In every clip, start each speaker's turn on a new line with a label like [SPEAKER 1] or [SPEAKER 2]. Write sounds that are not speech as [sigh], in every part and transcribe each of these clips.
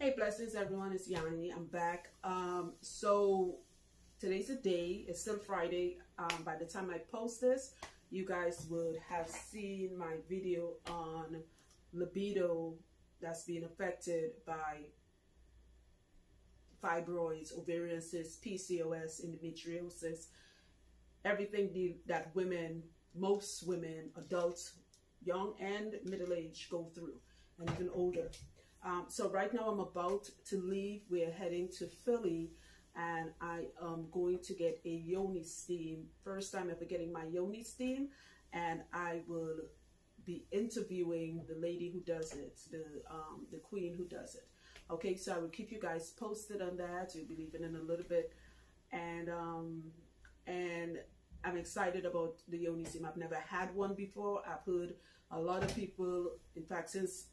[SPEAKER 1] Hey, blessings everyone. It's Yannie. I'm back. Um, so today's the day. It's still Friday. Um, by the time I post this, you guys would have seen my video on libido that's being affected by fibroids, ovarian cysts, PCOS, endometriosis, everything that women, most women, adults, young and middle-aged go through, and even older. Um, so right now I'm about to leave. We're heading to Philly and I am going to get a yoni steam. First time ever getting my yoni steam and I will be interviewing the lady who does it, the, um, the queen who does it. Okay, so I will keep you guys posted on that. You'll be leaving in a little bit. And, um, and I'm excited about the yoni steam. I've never had one before. I've heard a lot of people, in fact, since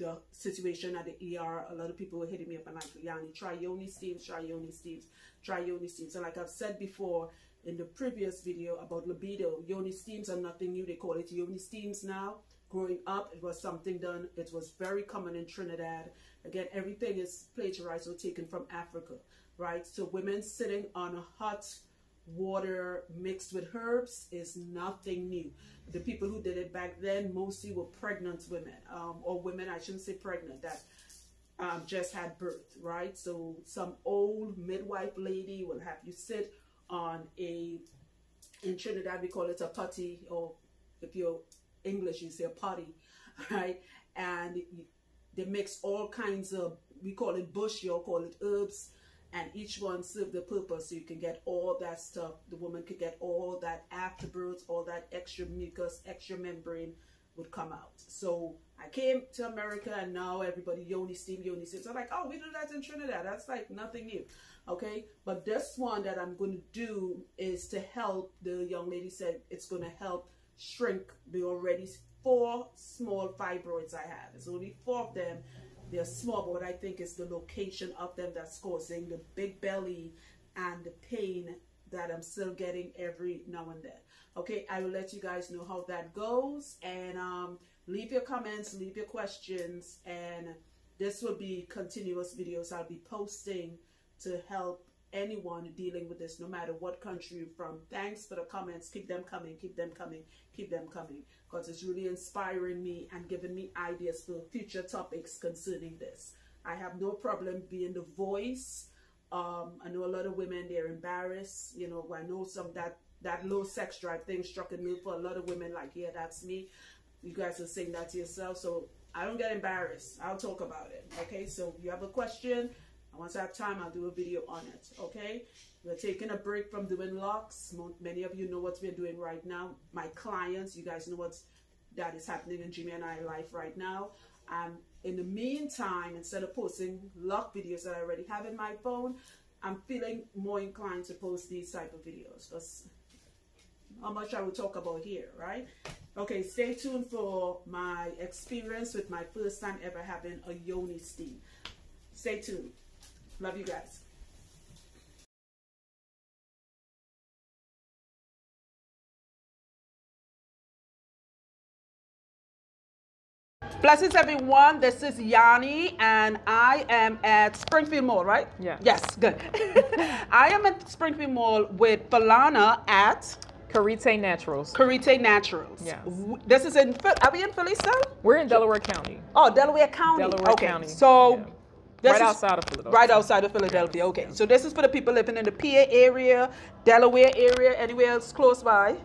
[SPEAKER 1] the situation at the ER, a lot of people were hitting me up and like, Yannie, try yoni steams, try yoni steams, try yoni steams. And like I've said before in the previous video about libido, yoni steams are nothing new. They call it yoni steams now. Growing up, it was something done. It was very common in Trinidad. Again, everything is plagiarized or taken from Africa, right? So women sitting on a hot water mixed with herbs is nothing new. The people who did it back then mostly were pregnant women, um, or women, I shouldn't say pregnant, that um, just had birth, right? So some old midwife lady will have you sit on a, in Trinidad we call it a putty, or if you're English you say a potty, [laughs] right? And they mix all kinds of, we call it bush, you'll call it herbs, and each one serve the purpose so you can get all that stuff. The woman could get all that afterbirth all that extra mucus extra membrane would come out. So i came to america and now everybody yoni steam yoni steam. So i'm like oh we do that in trinidad. That's like nothing new okay? But this one that i'm going to do is to help the young lady said it's going to help shrink the already four small fibroids i have. It's only four of them they're small, but what I think is the location of them that's causing the big belly and the pain that I'm still getting every now and then. Okay, I will let you guys know how that goes and um, leave your comments, leave your questions, and this will be continuous videos I'll be posting to help anyone dealing with this, no matter what country you're from. Thanks for the comments. Keep them coming. Keep them coming. Keep them coming. Because it's really inspiring me and giving me ideas for future topics concerning this. I have no problem being the voice. Um, I know a lot of women, they're embarrassed. You know, I know some that that low sex drive thing struck a nerve for a lot of women like, yeah, that's me. You guys are saying that to yourself. So I don't get embarrassed. I'll talk about it. Okay, so you have a question, once I have time, I'll do a video on it, okay? We're taking a break from doing locks. Many of you know what we're doing right now. My clients, you guys know what that is happening in Jimmy and I life right now. And in the meantime, instead of posting lock videos that I already have in my phone, I'm feeling more inclined to post these type of videos. That's how much I will talk about here, right? Okay, stay tuned for my experience with my first time ever having a yoni steam. Stay tuned. Love you guys. Blessings everyone, this is Yannie and I am at Springfield Mall, right?
[SPEAKER 2] Yeah.
[SPEAKER 1] Yes, good. [laughs] I am at Springfield Mall with Falana at
[SPEAKER 2] Karitè Naturals.
[SPEAKER 1] Karitè Naturals.
[SPEAKER 2] Yes.
[SPEAKER 1] This is in, are we in Philly still?
[SPEAKER 2] We're in Delaware County.
[SPEAKER 1] Oh, Delaware County.
[SPEAKER 2] Delaware
[SPEAKER 1] okay.
[SPEAKER 2] County.
[SPEAKER 1] So
[SPEAKER 2] yeah.
[SPEAKER 1] This
[SPEAKER 2] right
[SPEAKER 1] is
[SPEAKER 2] outside of Philadelphia.
[SPEAKER 1] Right outside of Philadelphia. Okay. So this is for the people living in the PA area, Delaware area, anywhere else close by.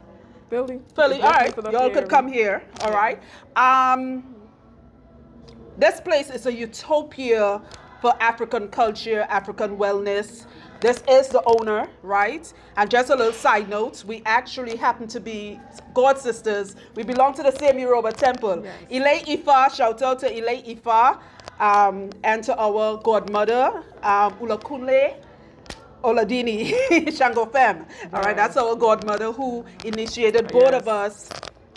[SPEAKER 2] Philly.
[SPEAKER 1] Philly. All right. Y'all could come here. All yeah. right. Um, this place is a utopia for African culture, African wellness. This is the owner, right? And just a little side note, we actually happen to be God sisters. We belong to the same Yoruba temple. Yes. Ile Ifa, shout out to Ile Ifa um, and to our godmother, um, Ulakunle Oladini [laughs] Shango Fem. All right, that's our godmother who initiated both yes. of us.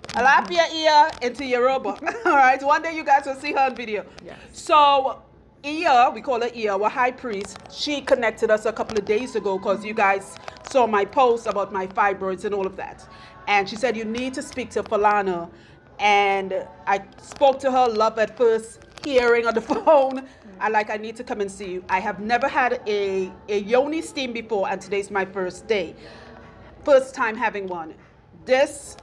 [SPEAKER 1] Alapia Iya into Yoruba. [laughs] All right, one day you guys will see her on video.
[SPEAKER 2] Yes.
[SPEAKER 1] So, Iya, we call her Iya, our high priest, she connected us a couple of days ago because you guys saw my post about my fibroids and all of that. And she said, You need to speak to Falana. And I spoke to her, love at first hearing on the [laughs] phone, I like I need to come and see you. I have never had a a yoni steam before, and today's my first day. First time having one. This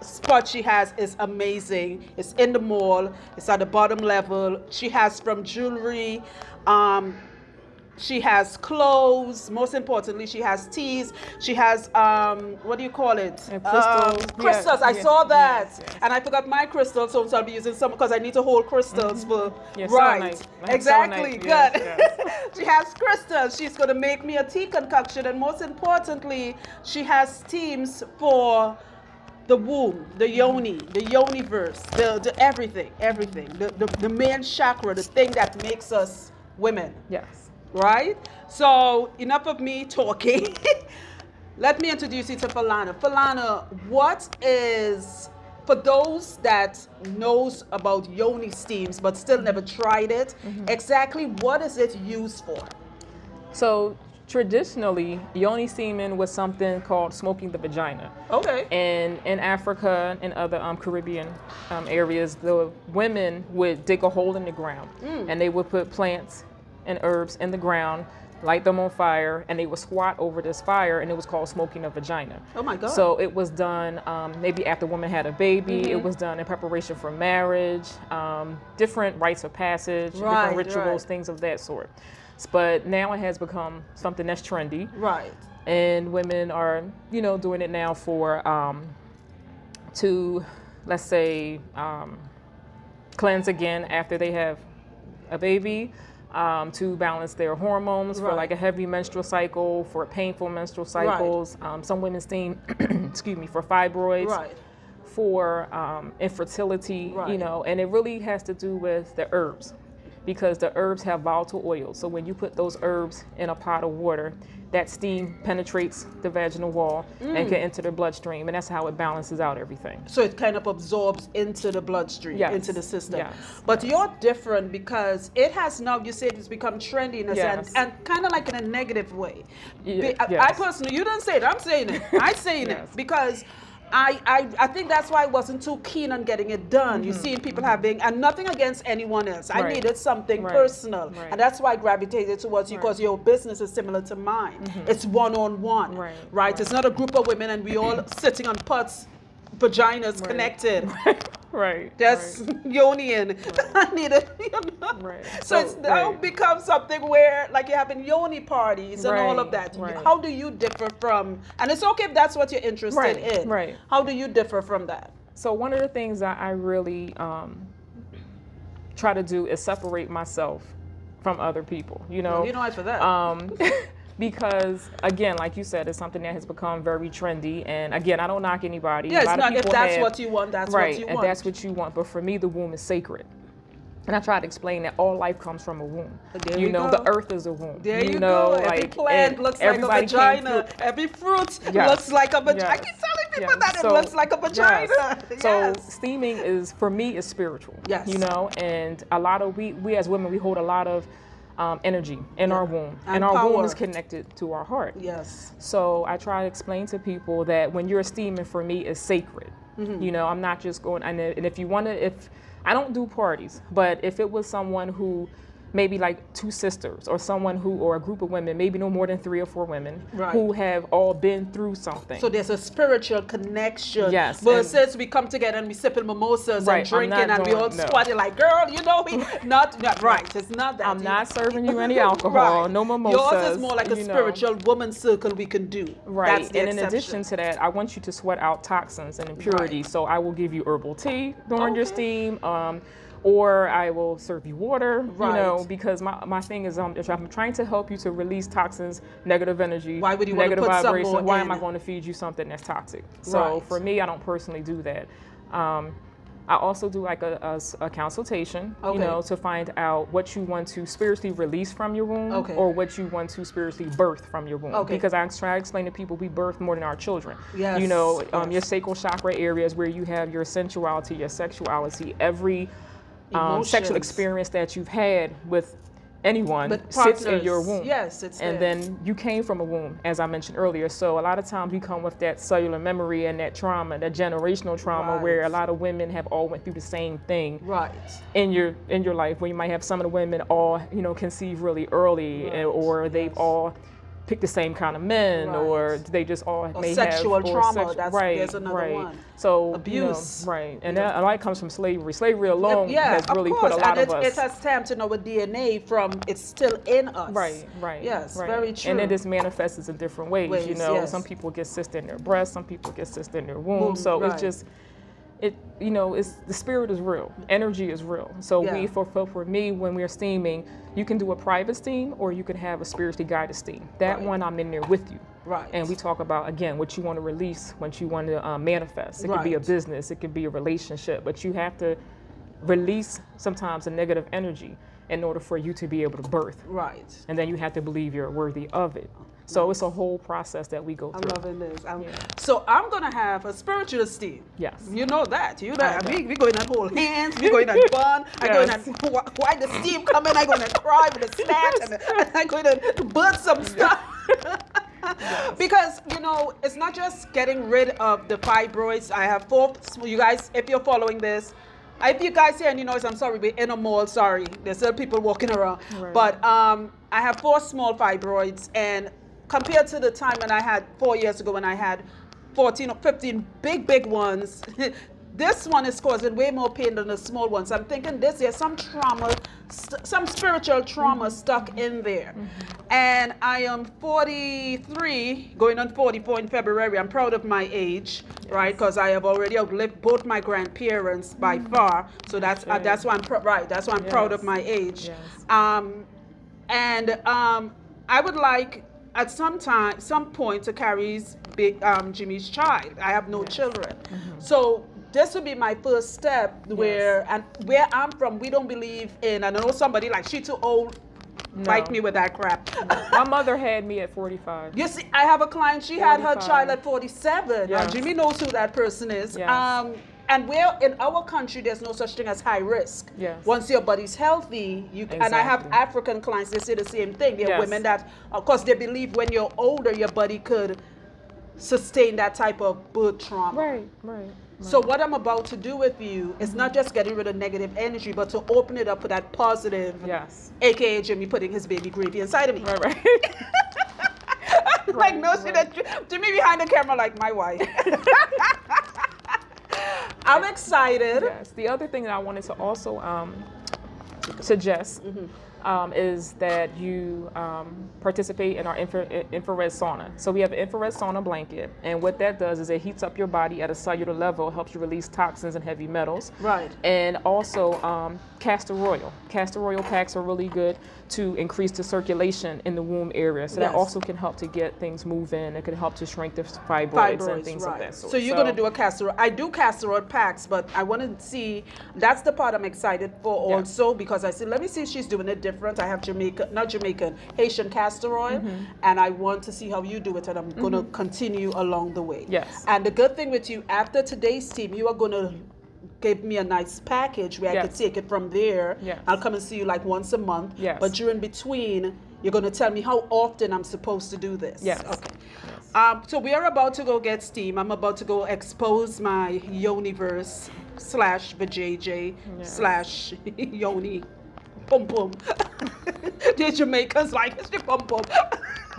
[SPEAKER 1] spot she has is amazing. It's in the mall. It's at the bottom level. She has from jewelry. Um, she has clothes. Most importantly, she has teas. She has um, what do you call it?
[SPEAKER 2] And crystals.
[SPEAKER 1] Um,
[SPEAKER 2] Yeah,
[SPEAKER 1] crystals. I
[SPEAKER 2] yeah,
[SPEAKER 1] saw that,
[SPEAKER 2] yes, yes.
[SPEAKER 1] and I forgot my crystals, so I'll be using some because I need to hold crystals for
[SPEAKER 2] Yeah,
[SPEAKER 1] right. Exactly. Good.
[SPEAKER 2] yes, [laughs]
[SPEAKER 1] she has crystals. She's going to make me a tea concoction, and most importantly, she has steams for the womb, the yoni, the yoniverse, the, the everything, everything, the, the, the main chakra, the thing that makes us women,
[SPEAKER 2] Yes.
[SPEAKER 1] right? So enough of me talking. [laughs] Let me introduce you to Falana. Falana, what is for those that knows about yoni steams but still never tried it? Mm-hmm. Exactly what is it used for?
[SPEAKER 2] So traditionally, yoni steaming was something called smoking the vagina.
[SPEAKER 1] Okay.
[SPEAKER 2] And in Africa and other um, Caribbean um, areas, the women would dig a hole in the ground
[SPEAKER 1] Mm.
[SPEAKER 2] and they would put plants and herbs in the ground, light them on fire, and they would squat over this fire, and it was called smoking a vagina.
[SPEAKER 1] Oh my God.
[SPEAKER 2] So it was done um, maybe after woman had a baby.
[SPEAKER 1] Mm-hmm.
[SPEAKER 2] It was done in preparation for marriage, um, different rites of passage,
[SPEAKER 1] Right,
[SPEAKER 2] different rituals,
[SPEAKER 1] right.
[SPEAKER 2] things of that sort. But now it has become something that's trendy
[SPEAKER 1] right.
[SPEAKER 2] and women are you know doing it now for um, to let's say um, cleanse again after they have a baby um, to balance their hormones for like a heavy menstrual cycle for painful menstrual cycles um, some women steam [clears throat] excuse me for fibroids
[SPEAKER 1] Right.
[SPEAKER 2] for um, infertility,
[SPEAKER 1] Right.
[SPEAKER 2] you know, and it really has to do with the herbs because the herbs have volatile oils. So when you put those herbs in a pot of water, that steam penetrates the vaginal wall and
[SPEAKER 1] Mm.
[SPEAKER 2] can enter the bloodstream, and that's how it balances out everything.
[SPEAKER 1] So it kind of absorbs into the bloodstream,
[SPEAKER 2] Yes.
[SPEAKER 1] into the system.
[SPEAKER 2] Yes.
[SPEAKER 1] But you're different because it has now, you said it's become trendy in a
[SPEAKER 2] Yes.
[SPEAKER 1] sense, and kind of like in a negative way.
[SPEAKER 2] Ye-
[SPEAKER 1] Be- I- I personally, you didn't say it, I'm saying it. I'm [laughs] saying
[SPEAKER 2] Yes.
[SPEAKER 1] it because I, I, I think that's why I wasn't too keen on getting it done. You see people having, and nothing against anyone else. I
[SPEAKER 2] Mm-hmm. Right.
[SPEAKER 1] needed something
[SPEAKER 2] Right.
[SPEAKER 1] personal.
[SPEAKER 2] Right.
[SPEAKER 1] And that's why I gravitated towards you.
[SPEAKER 2] Mm-hmm.
[SPEAKER 1] because your business is similar to mine. It's one on one.
[SPEAKER 2] Right.
[SPEAKER 1] It's not a group of women and we all sitting on pots, vaginas connected. [laughs]
[SPEAKER 2] right.
[SPEAKER 1] That's yonian. [laughs] I need it. You know?
[SPEAKER 2] Right.
[SPEAKER 1] So, it's now
[SPEAKER 2] right.
[SPEAKER 1] become something where, like, you're having yoni parties and all of that.
[SPEAKER 2] right.
[SPEAKER 1] How do you differ from? And it's okay if that's what you're interested
[SPEAKER 2] Right,
[SPEAKER 1] in.
[SPEAKER 2] right.
[SPEAKER 1] How do you differ from that?
[SPEAKER 2] So one of the things that I really um, try to do is separate myself from other people. You know,
[SPEAKER 1] You know I for that.
[SPEAKER 2] um, [laughs] because again, like you said, it's something that has become very trendy. And again, I don't knock anybody.
[SPEAKER 1] yeah, it's not if that's
[SPEAKER 2] have-
[SPEAKER 1] what you want. That's
[SPEAKER 2] right,
[SPEAKER 1] what you
[SPEAKER 2] and
[SPEAKER 1] want.
[SPEAKER 2] that's what you want. But for me, the womb is sacred. And I try to explain that all life comes from a womb. You know,
[SPEAKER 1] go.
[SPEAKER 2] the earth is a womb.
[SPEAKER 1] there you, you
[SPEAKER 2] know,
[SPEAKER 1] go. Every
[SPEAKER 2] like,
[SPEAKER 1] plant looks like a vagina. Every fruit
[SPEAKER 2] Yes.
[SPEAKER 1] looks like a vagina. I keep telling people
[SPEAKER 2] Yes.
[SPEAKER 1] that it looks like a vagina.
[SPEAKER 2] yes. [laughs] So
[SPEAKER 1] Yes.
[SPEAKER 2] steaming is for me is spiritual.
[SPEAKER 1] Yes.
[SPEAKER 2] You know, and a lot of we we as women we hold a lot of um, energy in our womb,
[SPEAKER 1] And
[SPEAKER 2] and, our womb is connected to our heart.
[SPEAKER 1] Yes.
[SPEAKER 2] So I try to explain to people that when you're steaming for me is sacred.
[SPEAKER 1] Mm-hmm.
[SPEAKER 2] You know, I'm not just going and, and if you want to if I don't do parties, but if it was someone who maybe like two sisters or someone who or a group of women, maybe no more than 3 or 4 women
[SPEAKER 1] Right.
[SPEAKER 2] who have all been through something.
[SPEAKER 1] So there's a spiritual connection.
[SPEAKER 2] Yes,
[SPEAKER 1] Versus we come together and we sipping mimosas
[SPEAKER 2] Right,
[SPEAKER 1] and drinking and we all
[SPEAKER 2] no.
[SPEAKER 1] squatting like, girl, you know, me. [laughs] not, not right. It's not that.
[SPEAKER 2] I'm
[SPEAKER 1] You-
[SPEAKER 2] not serving you any [laughs] alcohol, no mimosas.
[SPEAKER 1] Yours is more like a
[SPEAKER 2] you know.
[SPEAKER 1] spiritual woman circle we can do.
[SPEAKER 2] Right. And in addition to that, I want you to sweat out toxins and impurities. So I will give you herbal tea during your steam. Um, or I will serve you water, you know, because my, my thing is um, I'm trying to help you to release toxins, negative energy,
[SPEAKER 1] Why would you
[SPEAKER 2] negative
[SPEAKER 1] put
[SPEAKER 2] vibration, why
[SPEAKER 1] in?
[SPEAKER 2] am I going to feed you something that's toxic? So
[SPEAKER 1] Right.
[SPEAKER 2] for me, I don't personally do that. Um, I also do like a consultation,
[SPEAKER 1] Okay.
[SPEAKER 2] you know, to find out what you want to spiritually release from your womb
[SPEAKER 1] Okay.
[SPEAKER 2] or what you want to spiritually birth from your womb.
[SPEAKER 1] Okay.
[SPEAKER 2] Because I try to explain to people we birth more than our children.
[SPEAKER 1] Yes,
[SPEAKER 2] You know, um, your sacral chakra areas where you have your sensuality, your sexuality, every um, sexual experience that you've had with anyone
[SPEAKER 1] But
[SPEAKER 2] sits in your womb.
[SPEAKER 1] yes, it's
[SPEAKER 2] and
[SPEAKER 1] there.
[SPEAKER 2] then you came from a womb, as I mentioned earlier. So a lot of times we come with that cellular memory and that trauma, that generational trauma, where a lot of women have all went through the same thing
[SPEAKER 1] Right.
[SPEAKER 2] in your in your life. Where you might have some of the women all you know conceive really early,
[SPEAKER 1] Right,
[SPEAKER 2] and, or they've
[SPEAKER 1] yes.
[SPEAKER 2] all picked the same kind of men, or
[SPEAKER 1] Right.
[SPEAKER 2] they just all
[SPEAKER 1] Or
[SPEAKER 2] may
[SPEAKER 1] sexual
[SPEAKER 2] have or
[SPEAKER 1] trauma,
[SPEAKER 2] sex-
[SPEAKER 1] that's-
[SPEAKER 2] right,
[SPEAKER 1] there's another
[SPEAKER 2] right.
[SPEAKER 1] one.
[SPEAKER 2] So
[SPEAKER 1] Abuse.
[SPEAKER 2] you know, right, and that a lot comes from slavery. Slavery alone
[SPEAKER 1] yeah,
[SPEAKER 2] has really
[SPEAKER 1] course.
[SPEAKER 2] put a lot
[SPEAKER 1] and
[SPEAKER 2] of
[SPEAKER 1] it,
[SPEAKER 2] us.
[SPEAKER 1] it has stamped in our DNA from it's still in us.
[SPEAKER 2] Right, right.
[SPEAKER 1] Yes,
[SPEAKER 2] right.
[SPEAKER 1] very true.
[SPEAKER 2] And it just manifests in different ways. you know,
[SPEAKER 1] yes.
[SPEAKER 2] some people get cysts in their breast, some people get cysts in their womb.
[SPEAKER 1] Womb,
[SPEAKER 2] so
[SPEAKER 1] right.
[SPEAKER 2] it's just, it you know, it's the spirit is real, energy is real. So
[SPEAKER 1] Yeah.
[SPEAKER 2] we for, for for me when we're steaming, you can do a private steam or you can have a spiritually guided steam. That
[SPEAKER 1] Right.
[SPEAKER 2] one I'm in there with you.
[SPEAKER 1] Right.
[SPEAKER 2] And we talk about again what you want to release, what you want to uh, manifest. It could be a business, it could be a relationship, but you have to release sometimes a negative energy in order for you to be able to birth
[SPEAKER 1] Right.
[SPEAKER 2] and then you have to believe you're worthy of it. So it's a whole process that we go through.
[SPEAKER 1] I'm loving this. I'm-
[SPEAKER 2] Yeah.
[SPEAKER 1] So I'm gonna have a spiritual steam.
[SPEAKER 2] Yes.
[SPEAKER 1] You know that. You know,
[SPEAKER 2] I know.
[SPEAKER 1] we we going to hold hands. We going to [laughs] bun. I going
[SPEAKER 2] Yes.
[SPEAKER 1] to why the steam coming. I going to cry with a snatch and, and I going to burn some stuff. [laughs] Because you know, it's not just getting rid of the fibroids. I have four. You guys, if you're following this, if you guys hear any noise, I'm sorry. We're in a mall. Sorry, there's still people walking around.
[SPEAKER 2] Right.
[SPEAKER 1] But um, I have four small fibroids, and compared to the time when I had four years ago, when I had 14 or 15 big, big ones. [laughs] This one is causing way more pain than the small ones. I'm thinking this there's some trauma, st- some spiritual trauma stuck in there. And I am 43, going on 44 in February. I'm proud of my age, right? Because I have already outlived both my grandparents by far. So that's uh, that's why I'm right. That's why I'm proud of my age.
[SPEAKER 2] Yes.
[SPEAKER 1] Um, and um, I would like at some time, some point, to carry big um, Jimmy's child. I have no children,
[SPEAKER 2] Mm-hmm.
[SPEAKER 1] so this would be my first step. Where and where I'm from, we don't believe in. And I know somebody like she too old. Bite me with that crap.
[SPEAKER 2] My mother had me at 45.
[SPEAKER 1] You see, I have a client. She had her child at 47. Now, Jimmy knows who that person is.
[SPEAKER 2] Yes.
[SPEAKER 1] Um, and where in our country, there's no such thing as high risk.
[SPEAKER 2] Yes.
[SPEAKER 1] Once your body's healthy, you exactly. and I have African clients. They say the same thing. They're
[SPEAKER 2] Yes.
[SPEAKER 1] women that, of course, they believe when you're older, your body could sustain that type of birth trauma.
[SPEAKER 2] Right, right.
[SPEAKER 1] So what I'm about to do with you is not just getting rid of negative energy, but to open it up for that positive.
[SPEAKER 2] Yes.
[SPEAKER 1] AKA Jimmy putting his baby gravy inside of me.
[SPEAKER 2] Right, right. [laughs]
[SPEAKER 1] like no
[SPEAKER 2] Right,
[SPEAKER 1] shit
[SPEAKER 2] right.
[SPEAKER 1] that Jimmy behind the camera like my wife. [laughs] I'm excited.
[SPEAKER 2] yes. The other thing that I wanted to also um, suggest
[SPEAKER 1] Mm-hmm.
[SPEAKER 2] Um, is that you um, participate in our infra- infrared sauna. So we have an infrared sauna blanket, and what that does is it heats up your body at a cellular level, helps you release toxins and heavy metals.
[SPEAKER 1] Right.
[SPEAKER 2] And also um, castor oil. Castor oil packs are really good to increase the circulation in the womb area. So
[SPEAKER 1] Yes.
[SPEAKER 2] that also can help to get things moving. It can help to shrink the fibroids, and things
[SPEAKER 1] right.
[SPEAKER 2] of that sort.
[SPEAKER 1] So you're gonna do a castor. I do castor oil packs, but I want to see. That's the part I'm excited for
[SPEAKER 2] Yeah.
[SPEAKER 1] also because I said, let me see if she's doing it different. I have Jamaican, not Jamaican, Haitian castor oil,
[SPEAKER 2] Mm-hmm.
[SPEAKER 1] and I want to see how you do it, and I'm gonna continue along the way.
[SPEAKER 2] Yes.
[SPEAKER 1] And the good thing with you, after today's team, you are gonna give me a nice package where I
[SPEAKER 2] Yes.
[SPEAKER 1] could take it from there.
[SPEAKER 2] Yes.
[SPEAKER 1] I'll come and see you like once a month.
[SPEAKER 2] Yes.
[SPEAKER 1] But during between, you're gonna tell me how often I'm supposed to do this.
[SPEAKER 2] Yes.
[SPEAKER 1] Okay.
[SPEAKER 2] Yes.
[SPEAKER 1] Um, so we are about to go get steam. I'm about to go expose my Yoniverse slash vajayjay slash [laughs] Yoni pum pum. the Jamaicans like it's the pum pum. [laughs]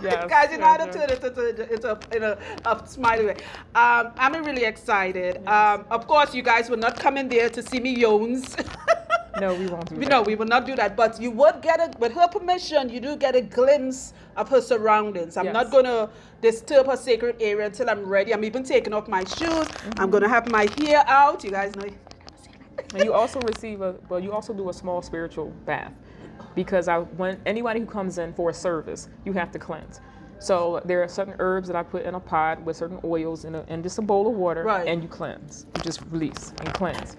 [SPEAKER 2] Yes,
[SPEAKER 1] Guys, you know how to
[SPEAKER 2] yes,
[SPEAKER 1] turn it into, in a, a smiley way. Um, I'm really excited. Um, of course, you guys will not come in there to see me yones. [laughs]
[SPEAKER 2] No, we won't do that.
[SPEAKER 1] No, we will not do that. But you would get it with her permission. You do get a glimpse of her surroundings. I'm not going to disturb her sacred area until I'm ready. I'm even taking off my shoes.
[SPEAKER 2] Mm-hmm.
[SPEAKER 1] I'm going to have my hair out. You guys know.
[SPEAKER 2] And you also receive a well, you also do a small spiritual bath because I when anybody who comes in for a service, you have to cleanse. So there are certain herbs that I put in a pot with certain oils in, a, in just a bowl of water,
[SPEAKER 1] Right.
[SPEAKER 2] and you cleanse. You just release and cleanse.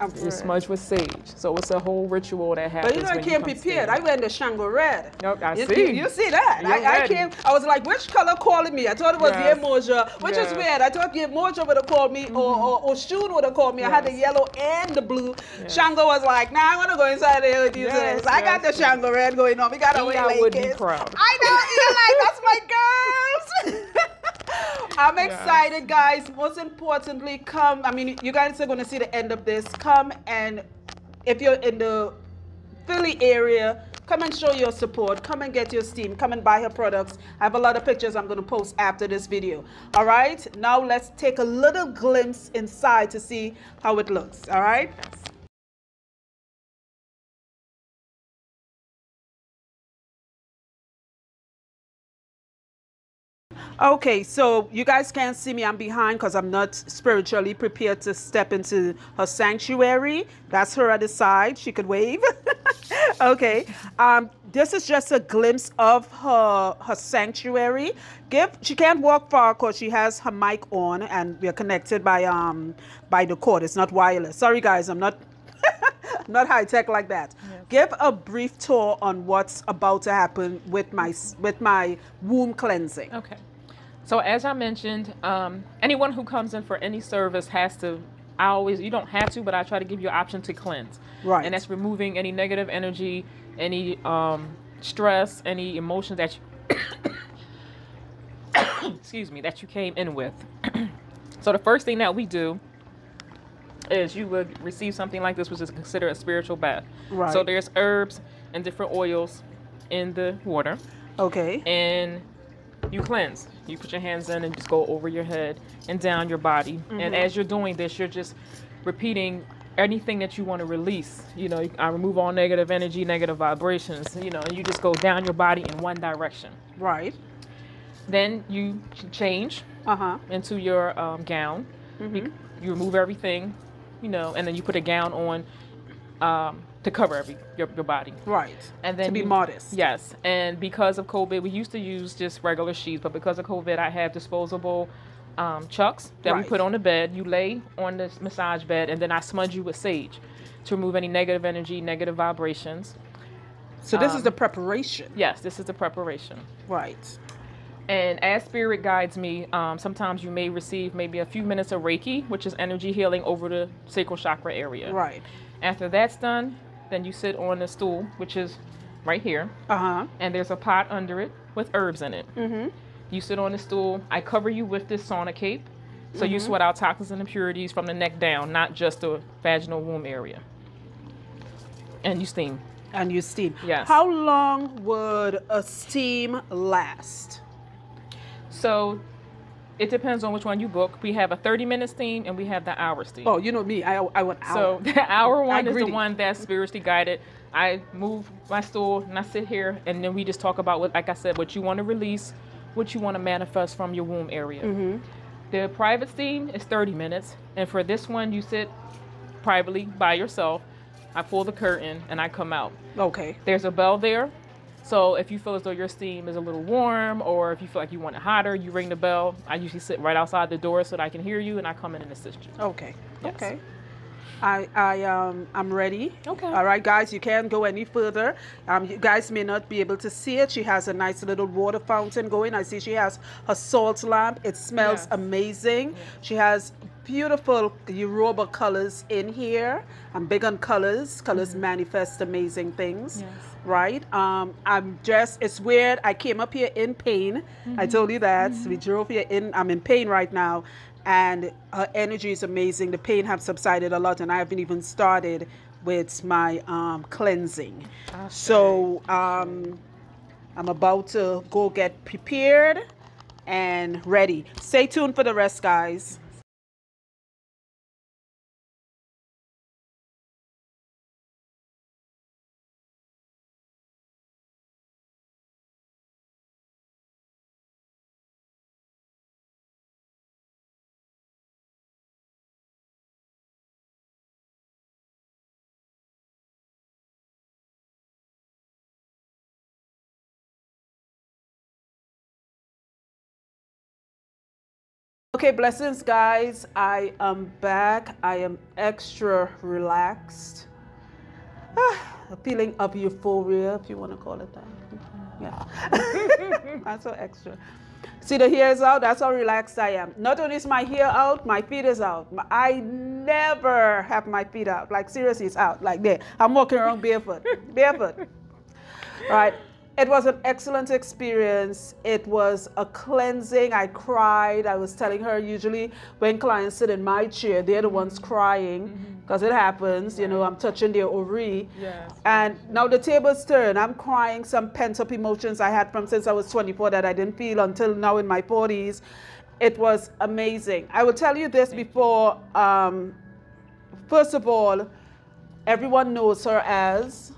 [SPEAKER 1] I'm
[SPEAKER 2] It's smudged with sage. So it's a whole ritual that happens.
[SPEAKER 1] But you know, I came prepared. I went the Shango Red.
[SPEAKER 2] Yep, I
[SPEAKER 1] you,
[SPEAKER 2] see.
[SPEAKER 1] You, you see that? I, I came. I was like, which color calling me? I thought it was
[SPEAKER 2] Yes.
[SPEAKER 1] Yemoja, which
[SPEAKER 2] Yes.
[SPEAKER 1] Is weird. I thought Yemoja would have called me, or, mm-hmm. or, or Shun would have called me. I had the yellow and the blue.
[SPEAKER 2] Yes.
[SPEAKER 1] Shango was like, nah, I want to go inside there with you.
[SPEAKER 2] Yes.
[SPEAKER 1] I got the Shango Red going on. We got away
[SPEAKER 2] Ea
[SPEAKER 1] like
[SPEAKER 2] would be proud.
[SPEAKER 1] I know. You're like, that's my girls. [laughs] [laughs] I'm excited, guys. Most importantly, come. I mean, you guys are going to see the end of this. Come and if you're in the Philly area, come and show your support. Come and get your steam. Come and buy her products. I have a lot of pictures I'm going to post after this video. All right. Now let's take a little glimpse inside to see how it looks. All right. Okay, so you guys can't see me. I'm behind because I'm not spiritually prepared to step into her sanctuary. That's her at the side. She could wave. [laughs] okay. Um, this is just a glimpse of her her sanctuary. Give she can't walk far because she has her mic on and we're connected by um by the cord. It's not wireless. Sorry guys, I'm not [laughs] not high tech like that. Give a brief tour on what's about to happen with my with my womb cleansing.
[SPEAKER 2] Okay. So as I mentioned, um, anyone who comes in for any service has to. I always you don't have to, but I try to give you an option to cleanse.
[SPEAKER 1] Right.
[SPEAKER 2] And that's removing any negative energy, any um, stress, any emotions that you [coughs] excuse me that you came in with. [coughs] so the first thing that we do is you would receive something like this, which is considered a spiritual bath.
[SPEAKER 1] Right.
[SPEAKER 2] So there's herbs and different oils in the water
[SPEAKER 1] Okay.
[SPEAKER 2] and you cleanse. You put your hands in and just go over your head and down your body.
[SPEAKER 1] Mm-hmm.
[SPEAKER 2] And as you're doing this, you're just repeating anything that you want to release. You know, I remove all negative energy, negative vibrations, you know, and you just go down your body in one direction.
[SPEAKER 1] Right.
[SPEAKER 2] Then you change
[SPEAKER 1] Uh huh.
[SPEAKER 2] into your um, gown.
[SPEAKER 1] Mm-hmm.
[SPEAKER 2] You, you remove everything, you know, and then you put a gown on um, to cover every your, your body.
[SPEAKER 1] Right.
[SPEAKER 2] And then
[SPEAKER 1] to be
[SPEAKER 2] you-
[SPEAKER 1] modest.
[SPEAKER 2] Yes, and because of COVID, we used to use just regular sheets, but because of COVID, I have disposable um, chucks that we put on the bed. You lay on this massage bed, and then I smudge you with sage to remove any negative energy, negative vibrations.
[SPEAKER 1] So this is
[SPEAKER 2] Um,
[SPEAKER 1] the preparation.
[SPEAKER 2] Yes, this is the preparation.
[SPEAKER 1] Right.
[SPEAKER 2] And as spirit guides me, um, sometimes you may receive maybe a few minutes of Reiki, which is energy healing over the sacral chakra area.
[SPEAKER 1] Right.
[SPEAKER 2] After that's done, then you sit on the stool, which is right here.
[SPEAKER 1] Uh huh.
[SPEAKER 2] and there's a pot under it with herbs in it.
[SPEAKER 1] Mm-hmm.
[SPEAKER 2] You sit on the stool. I cover you with this sauna cape, so you sweat out toxins and impurities from the neck down, not just the vaginal womb area. And you steam.
[SPEAKER 1] And you steam.
[SPEAKER 2] Yes.
[SPEAKER 1] How long would a steam last?
[SPEAKER 2] So it depends on which one you book. We have a 30 minute steam and we have the hour steam.
[SPEAKER 1] Oh, you know me. I I want hour.
[SPEAKER 2] So the hour one is the one that's spiritually guided. I move my stool and I sit here, and then we just talk about what, like I said, what you want to release, what you want to manifest from your womb area.
[SPEAKER 1] Mm-hmm.
[SPEAKER 2] The private steam is 30 minutes, and for this one, you sit privately by yourself. I pull the curtain and I come out.
[SPEAKER 1] Okay.
[SPEAKER 2] There's a bell there. So if you feel as though your steam is a little warm or if you feel like you want it hotter, you ring the bell. I usually sit right outside the door so that I can hear you and I come in and assist you.
[SPEAKER 1] Okay.
[SPEAKER 2] Yes.
[SPEAKER 1] Okay. I I um I'm ready.
[SPEAKER 2] Okay.
[SPEAKER 1] All right, guys. You can't go any further. Um, you guys may not be able to see it. She has a nice little water fountain going. I see she has her salt lamp. It smells
[SPEAKER 2] Yes.
[SPEAKER 1] amazing. She has beautiful Yoruba colors in here. I'm big on colors. Colors manifest amazing things.
[SPEAKER 2] Mm-hmm. Yes.
[SPEAKER 1] Right. Um, I'm just. It's weird. I came up here in pain. I told you that. We drove here in. I'm in pain right now, and her energy is amazing. The pain have subsided a lot, and I haven't even started with my um, cleansing. So um, I'm about to go get prepared and ready. Stay tuned for the rest, guys. Okay, blessings, guys. I am back. I am extra relaxed. Ah, a feeling of euphoria, if you want to call it that. Yeah. [laughs] That's so extra. See, the hair is out. That's how relaxed I am. Not only is my hair out, my feet is out. I never have my feet out. Like, seriously, it's out. Like, there. I'm walking around barefoot. barefoot. All right. It was an excellent experience. It was a cleansing. I cried. I was telling her usually when clients sit in my chair, they're the ones crying because mm-hmm. it happens. Right. You know, I'm touching their ovary. Yes. And now the tables turn. I'm crying some pent up emotions I had from since I was 24 that I didn't feel until now in my 40s. It was amazing. I will tell you this Thank before, um, first of all, everyone knows her as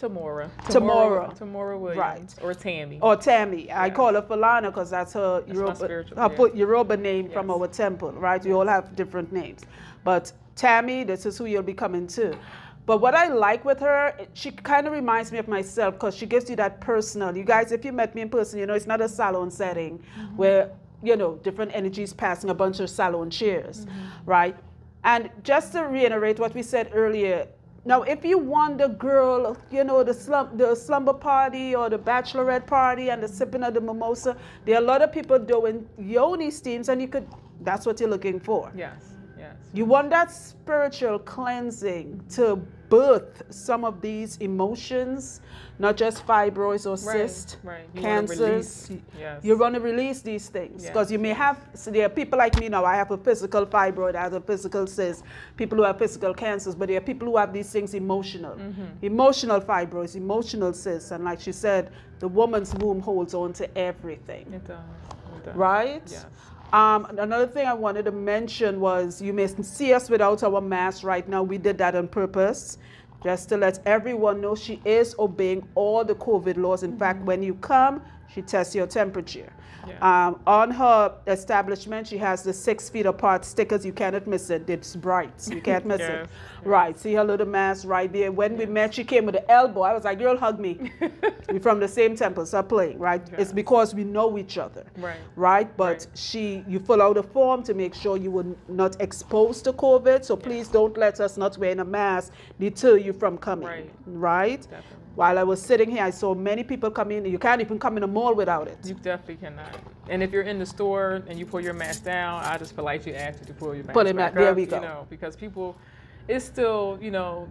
[SPEAKER 2] Tamora.
[SPEAKER 1] Tamora.
[SPEAKER 2] Tamora Williams. Right. Or Tammy.
[SPEAKER 1] Or Tammy. Yeah. I call her Falana because that's her that's Yoruba, her yeah. Yoruba name yes. from our temple, right? We all have different names. But Tammy, this is who you'll be coming to. But what I like with her, she kind of reminds me of myself because she gives you that personal. You guys, if you met me in person, you know, it's not a salon setting mm-hmm. where, you know, different energies passing a bunch of salon chairs, mm-hmm. right? And just to reiterate what we said earlier, now, if you want the girl, you know, the, slum, the slumber party or the bachelorette party and the sipping of the mimosa, there are a lot of people doing yoni steams and you could, that's what you're looking for.
[SPEAKER 2] Yes, yes.
[SPEAKER 1] You want that spiritual cleansing to birth some of these emotions not just fibroids or cysts,
[SPEAKER 2] right,
[SPEAKER 1] right. cancers. Yes. You want to release these things because yes. you may have, so there are people like me now, I have a physical fibroid, I have a physical cyst, people who have physical cancers, but there are people who have these things emotional. Mm -hmm. Emotional fibroids, emotional cysts. And like she said, the woman's womb holds on to everything.
[SPEAKER 2] It does. It does.
[SPEAKER 1] Right?
[SPEAKER 2] Yes.
[SPEAKER 1] Um, another thing I wanted to mention was you may see us without our mask right now. We did that on purpose just to let everyone know she is obeying all the COVID laws. In mm -hmm. fact, when you come, she tests your temperature. Yeah. Um, on her establishment, she has the six feet apart stickers. You cannot miss it. It's bright. You can't miss yes. it. Right. See her little mask right there. When yes. we met, she came with the elbow. I was like, girl, hug me. [laughs] We're from the same temple. Stop playing, right? Yes. It's because we know each other.
[SPEAKER 2] Right.
[SPEAKER 1] Right? But right. she, you fill out a form to make sure you were not exposed to COVID. So please don't let us not wearing a mask deter you from coming. Right. Right? Definitely. While I was sitting here, I saw many people come in. You can't even come in a mall without it.
[SPEAKER 2] You definitely cannot. And if you're in the store and you pull your mask down, I just politely ask you to pull your mask
[SPEAKER 1] Pull it back. There we go.
[SPEAKER 2] You know, because people, it's still, you know,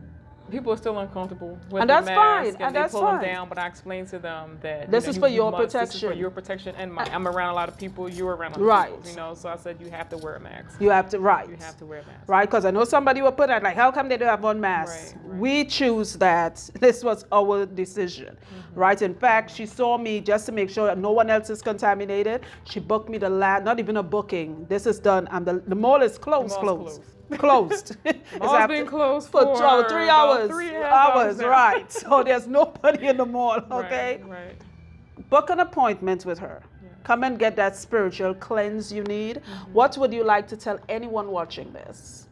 [SPEAKER 2] people are still uncomfortable with
[SPEAKER 1] and that's
[SPEAKER 2] the
[SPEAKER 1] fine.
[SPEAKER 2] and,
[SPEAKER 1] and
[SPEAKER 2] they
[SPEAKER 1] that's
[SPEAKER 2] pull
[SPEAKER 1] fine.
[SPEAKER 2] them down. But I explain to them that
[SPEAKER 1] this
[SPEAKER 2] you know,
[SPEAKER 1] is
[SPEAKER 2] you,
[SPEAKER 1] for
[SPEAKER 2] you
[SPEAKER 1] your
[SPEAKER 2] must,
[SPEAKER 1] protection.
[SPEAKER 2] This is for your protection, and my, I'm around a lot of people. You're around a lot
[SPEAKER 1] right.
[SPEAKER 2] of people. You know, so I said you have to wear a mask.
[SPEAKER 1] You have to right.
[SPEAKER 2] You have to wear a mask.
[SPEAKER 1] Right, because I know somebody will put that like, how come they don't have one mask? Right, right. We choose that. [laughs] This was our decision. Mm-hmm. Right. In fact, she saw me just to make sure that no one else is contaminated. She booked me the last, not even a booking. This is done. And the, the mall is closed.
[SPEAKER 2] The
[SPEAKER 1] closed.
[SPEAKER 2] closed
[SPEAKER 1] closed. [laughs]
[SPEAKER 2] Mall's been closed for,
[SPEAKER 1] for three hours.
[SPEAKER 2] Three
[SPEAKER 1] hours, right. So there's [laughs] nobody in the mall, okay?
[SPEAKER 2] Right, right.
[SPEAKER 1] Book an appointment with her. Yeah. Come and get that spiritual cleanse you need. Mm -hmm. What would you like to tell anyone watching this?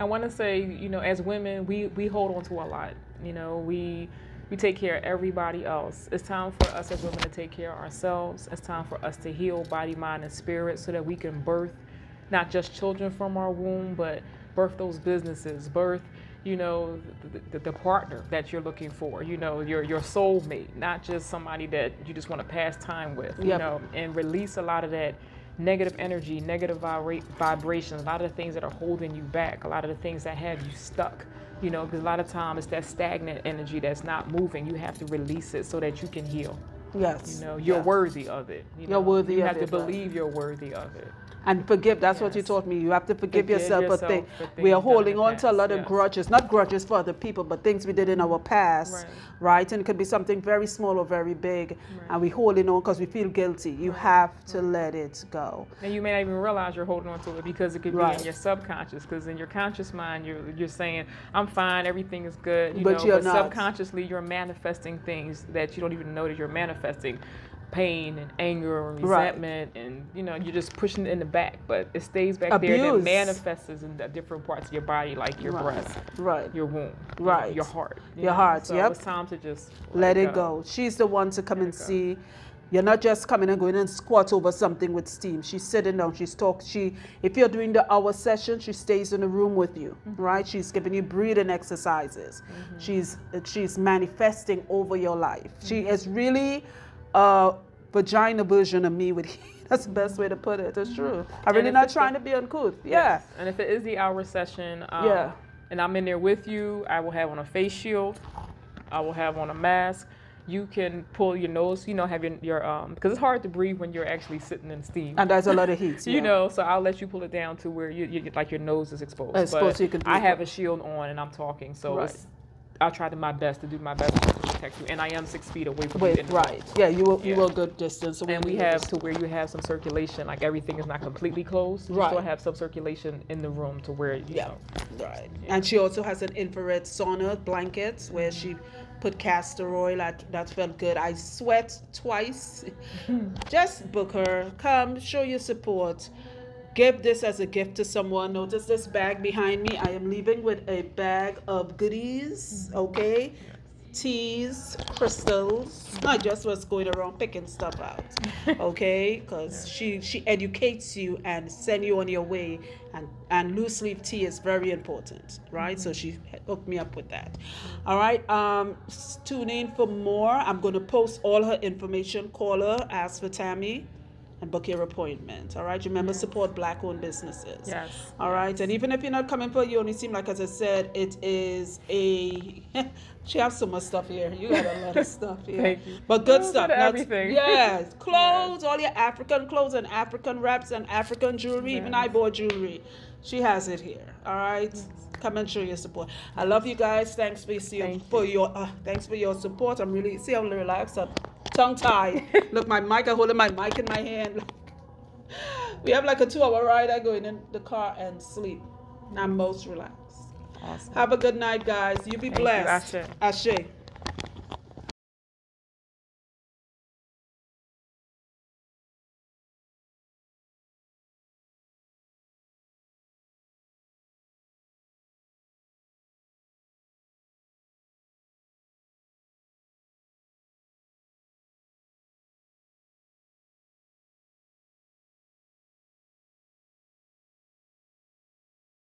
[SPEAKER 2] I want to say, you know, as women, we, we hold on to a lot. You know, we we take care of everybody else. It's time for us as women to take care of ourselves. It's time for us to heal body, mind, and spirit so that we can birth not just children from our womb, but birth those businesses, birth, you know, the, the, the partner that you're looking for, you know, your, your soulmate, not just somebody that you just want to pass time with, you yep. know, and release a lot of that negative energy, negative vibra- vibrations, a lot of the things that are holding you back, a lot of the things that have you stuck you know, because a lot of times it's that stagnant energy that's not moving. You have to release it so that you can heal.
[SPEAKER 1] Yes.
[SPEAKER 2] You know, you're yeah. worthy of it.
[SPEAKER 1] You are worthy
[SPEAKER 2] you
[SPEAKER 1] of
[SPEAKER 2] it. You
[SPEAKER 1] have
[SPEAKER 2] to believe you're worthy of it
[SPEAKER 1] and forgive. That's yes. what you taught me. You have to forgive, forgive yourself, yourself, thing. We are holding on to a lot yes. of grudges, not grudges for other people, but things we did in our past, right? right? And it could be something very small or very big, right. and we're holding on because we feel guilty. You right. have to let it go.
[SPEAKER 2] And you may not even realize you're holding on to it because it could be in your subconscious. Because in your conscious mind, you're you're saying, "I'm fine, everything is good," you
[SPEAKER 1] but
[SPEAKER 2] know.
[SPEAKER 1] You're
[SPEAKER 2] but
[SPEAKER 1] not.
[SPEAKER 2] subconsciously, you're manifesting things that you don't even know that you're manifesting pain and anger and resentment right. and you know you're just pushing it in the back but it stays back
[SPEAKER 1] Abuse.
[SPEAKER 2] there and it manifests in the different parts of your body like your
[SPEAKER 1] right.
[SPEAKER 2] breast
[SPEAKER 1] right
[SPEAKER 2] your womb
[SPEAKER 1] right
[SPEAKER 2] your, heart
[SPEAKER 1] you your know? heart
[SPEAKER 2] so
[SPEAKER 1] yep
[SPEAKER 2] it's time to just
[SPEAKER 1] let, let it go. go. she's the one to come and see You're not just coming and going and squat over something with steam. She's sitting down. She's talk. She, if you're doing the hour session, she stays in the room with you, mm-hmm. right? She's giving you breathing exercises. Mm-hmm. She's she's manifesting over your life. Mm-hmm. She is really a vagina version of me with. Heat. [laughs] That's the best way to put it. That's true. I'm really not trying to be uncouth. Yeah. Yes.
[SPEAKER 2] And if it is the hour session, um, yeah. and I'm in there with you, I will have on a face shield. I will have on a mask you can pull your nose, you know, have your, your um, because it's hard to breathe when you're actually sitting in steam.
[SPEAKER 1] And there's a lot of [laughs] heat.
[SPEAKER 2] you know, so I'll let you pull it down to where you, you like your nose is exposed. Exposed, so you can. I have a shield on and I'm talking, so right. I'll try tried my best to do my best to protect you. And I am six feet away from Wait, you.
[SPEAKER 1] Right. Yeah, you will. Yeah. You will good distance.
[SPEAKER 2] So and we have to where you have some circulation. Like everything is not completely closed. You right. still have some circulation in the room to where you yeah. know.
[SPEAKER 1] Right. Yeah. And she also has an infrared sauna blanket where she mm-hmm. put castor oil. That, that felt good. I sweat twice. [laughs] Just book her. Come, show your support. Give this as a gift to someone. Notice this bag behind me. I am leaving with a bag of goodies, okay? teas, crystals, not just what's going around picking stuff out, [laughs] okay? Because she she educates you and send you on your way, and and loose leaf tea is very important, right? So she hooked me up with that. All right, um, tune in for more. I'm going to post all her information. Call her, ask for Tammy and book your appointment. All right. Remember, yes. support black owned businesses.
[SPEAKER 2] Yes.
[SPEAKER 1] All right. And even if you're not coming for you only seem like as I said, it is a [laughs] she has so much stuff here. You got a lot of [laughs] stuff here.
[SPEAKER 2] Thank you.
[SPEAKER 1] But good stuff.
[SPEAKER 2] everything.
[SPEAKER 1] Yes. [laughs] Clothes, yes. all your African clothes and African wraps and African jewelry. Yes. Even I bought jewelry. She has it here. All right. Yes. Come and show your support. I love you guys. Thanks for, your, Thank for you. your uh, thanks for your support. I'm really see I'm relaxed. I'm tongue tied. Look, my mic. I'm holding my mic in my hand. we have like a two hour ride. I go in the car and sleep. I'm most relaxed. Awesome. Have a good night, guys. You be Thank blessed. You, Ashe. Ashe.